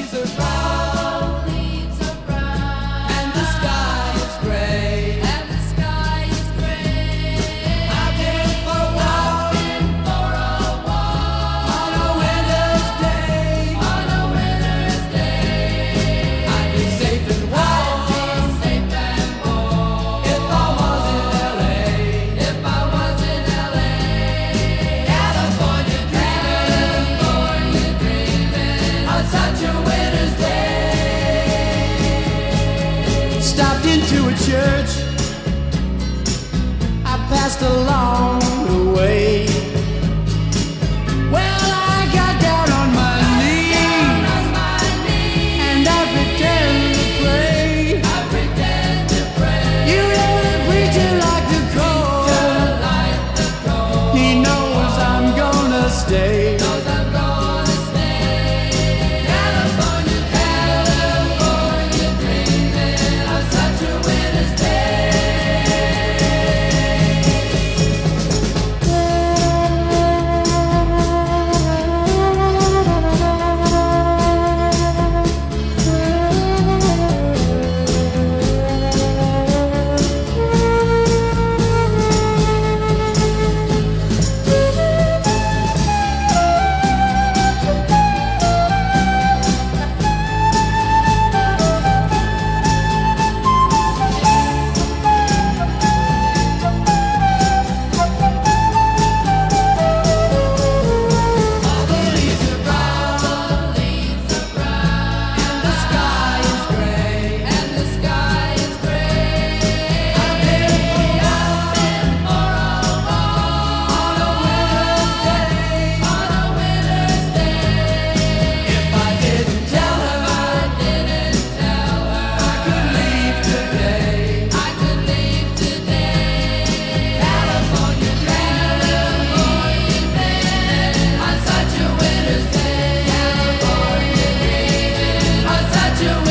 leaves church I passed along the way. Well, I got down on my, knees, and I pretend to pray. You know the preacher. He knows I'm gonna stay. do